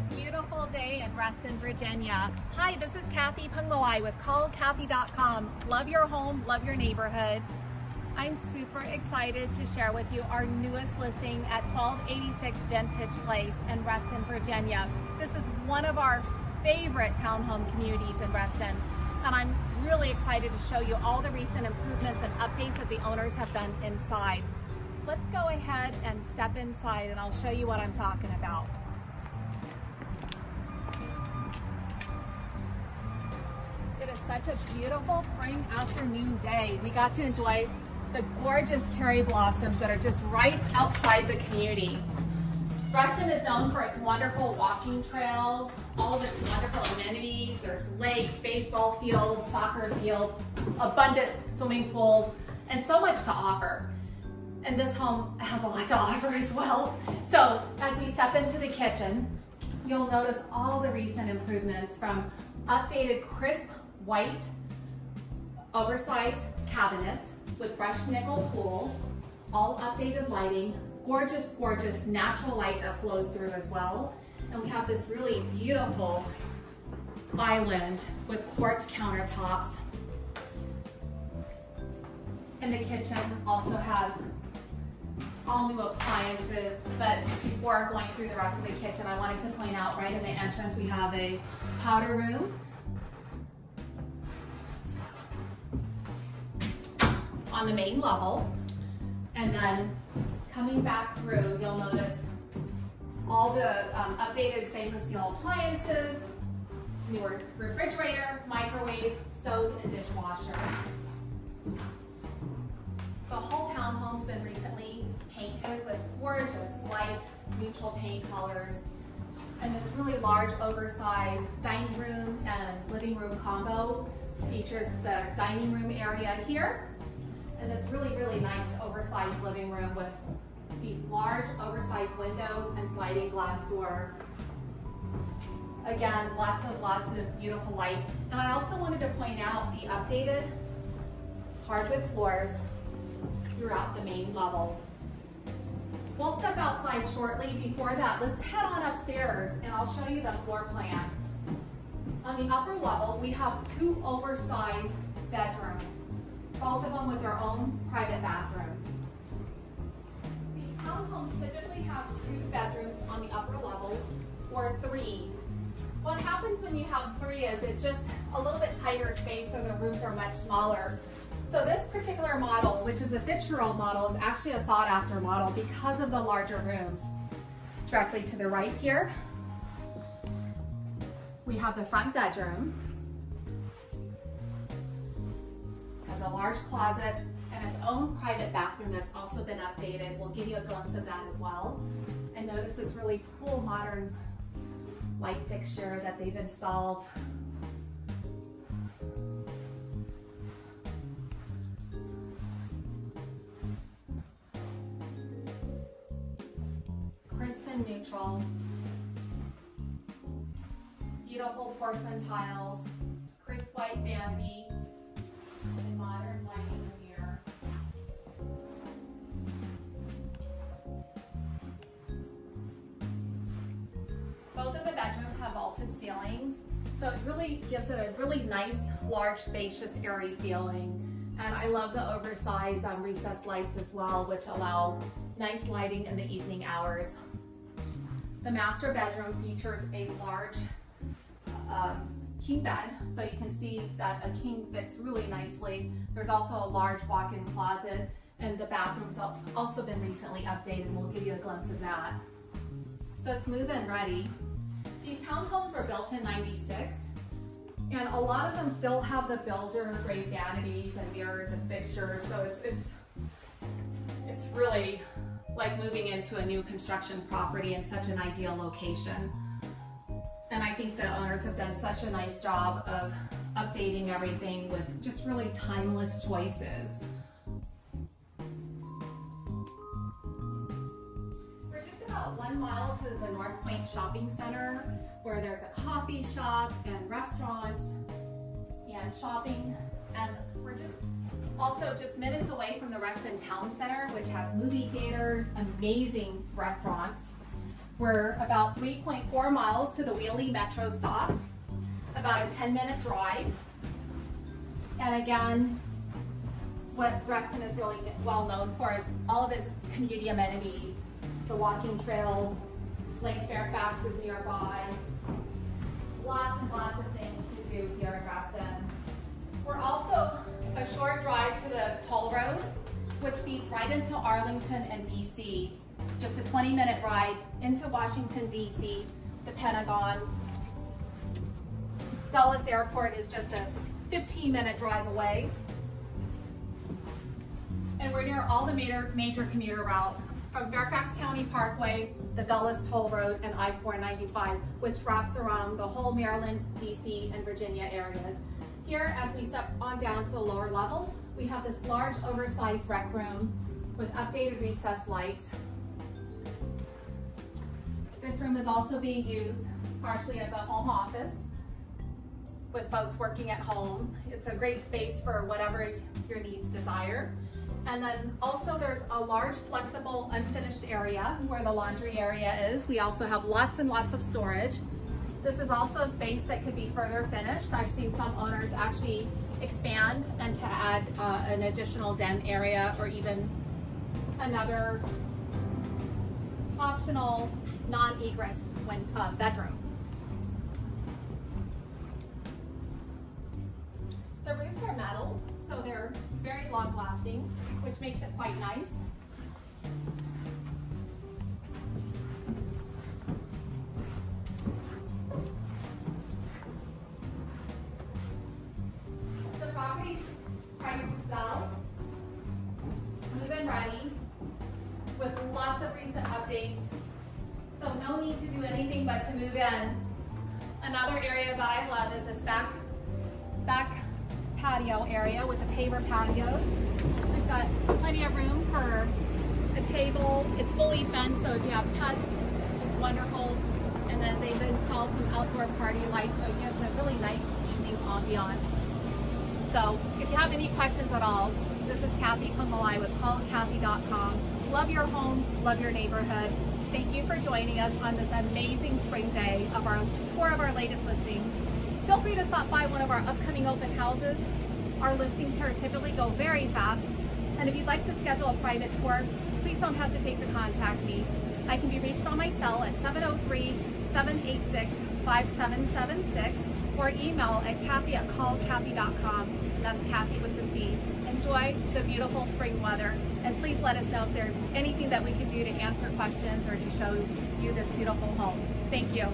a beautiful day in Reston, Virginia. Hi, this is Cathy Poungmalai with callcathy.com. Love your home, love your neighborhood. I'm super excited to share with you our newest listing at 1286 Vintage Place in Reston, Virginia. This is one of our favorite townhome communities in Reston, and I'm really excited to show you all the recent improvements and updates that the owners have done inside. Let's go ahead and step inside and I'll show you what I'm talking about. Such a beautiful spring afternoon day. We got to enjoy the gorgeous cherry blossoms that are just right outside the community. Reston is known for its wonderful walking trails, all of its wonderful amenities. There's lakes, baseball fields, soccer fields, abundant swimming pools, and so much to offer. And this home has a lot to offer as well. So as we step into the kitchen, you'll notice all the recent improvements from updated crisp white oversized cabinets with brushed nickel pools, all updated lighting, gorgeous, gorgeous natural light that flows through as well. And we have this really beautiful island with quartz countertops. And the kitchen also has all new appliances, but before going through the rest of the kitchen, I wanted to point out right in the entrance, we have a powder room. On the main level. And then coming back through, you'll notice all the um, updated stainless steel appliances, newer refrigerator, microwave, stove, and dishwasher. The whole townhome's been recently painted with gorgeous light neutral paint colors and this really large oversized dining room and living room combo features the dining room area here and this really, really nice oversized living room with these large oversized windows and sliding glass door. Again, lots of, lots of beautiful light. And I also wanted to point out the updated hardwood floors throughout the main level. We'll step outside shortly. Before that, let's head on upstairs and I'll show you the floor plan. On the upper level, we have two oversized bedrooms both of them with their own private bathrooms. These townhomes typically have two bedrooms on the upper level or three. What happens when you have three is it's just a little bit tighter space so the rooms are much smaller. So this particular model, which is a Fitzgerald model, is actually a sought after model because of the larger rooms. Directly to the right here, we have the front bedroom. Has a large closet and its own private bathroom that's also been updated. We'll give you a glimpse of that as well. And notice this really cool modern light fixture that they've installed. Crisp and neutral. Beautiful porcelain tiles, crisp white vanity, Both of the bedrooms have vaulted ceilings, so it really gives it a really nice, large, spacious, airy feeling. And I love the oversized um, recessed lights as well, which allow nice lighting in the evening hours. The master bedroom features a large um, king bed, so you can see that a king fits really nicely. There's also a large walk-in closet, and the bathrooms also been recently updated. We'll give you a glimpse of that. So it's move-in ready. These townhomes were built in 96, and a lot of them still have the builder grade vanities and mirrors and fixtures, so it's, it's, it's really like moving into a new construction property in such an ideal location. And I think the owners have done such a nice job of updating everything with just really timeless choices. We're just about one mile to the North Point Shopping Center where there's a coffee shop and restaurants and shopping. And we're just also just minutes away from the Reston Town Center, which has movie theaters, amazing restaurants, We're about 3.4 miles to the Wiehle Metro stop, about a 10 minute drive. And again, what Reston is really well known for is all of its community amenities, the walking trails, Lake Fairfax is nearby, lots and lots of things to do here in Reston. We're also a short drive to the toll road, which feeds right into Arlington and DC. It's just a 20 minute ride into Washington, DC, the Pentagon. Dulles Airport is just a 15 minute drive away. And we're near all the major, major commuter routes from Fairfax County Parkway, the Dulles Toll Road, and I-495, which wraps around the whole Maryland, DC, and Virginia areas. Here, as we step on down to the lower level, we have this large oversized rec room with updated recessed lights. This room is also being used partially as a home office with folks working at home. It's a great space for whatever your needs desire. And then also there's a large flexible unfinished area where the laundry area is. We also have lots and lots of storage. This is also a space that could be further finished. I've seen some owners actually expand and to add uh, an additional den area or even another optional non-egress uh, bedroom. The roofs are metal, so they're very long lasting, which makes it quite nice. The property's priced to sell, move in ready, with lots of recent updates. So no need to do anything but to move in. Another area that I love is this back, back patio area with the paver patios. We've got plenty of room for a table. It's fully fenced, so if you have pets, it's wonderful. And then they've installed some outdoor party lights, so it gives a really nice evening ambiance. So if you have any questions at all, this is Cathy Poungmalai with callcathy.com. Love your home, love your neighborhood. Thank you for joining us on this amazing spring day of our tour of our latest listing. Feel free to stop by one of our upcoming open houses. Our listings here typically go very fast. And if you'd like to schedule a private tour, please don't hesitate to contact me. I can be reached on my cell at 703-786-5776 or email at cathy at callcathy.com. That's Cathy with the C. Enjoy the beautiful spring weather and please let us know if there's anything that we can do to answer questions or to show you this beautiful home. Thank you.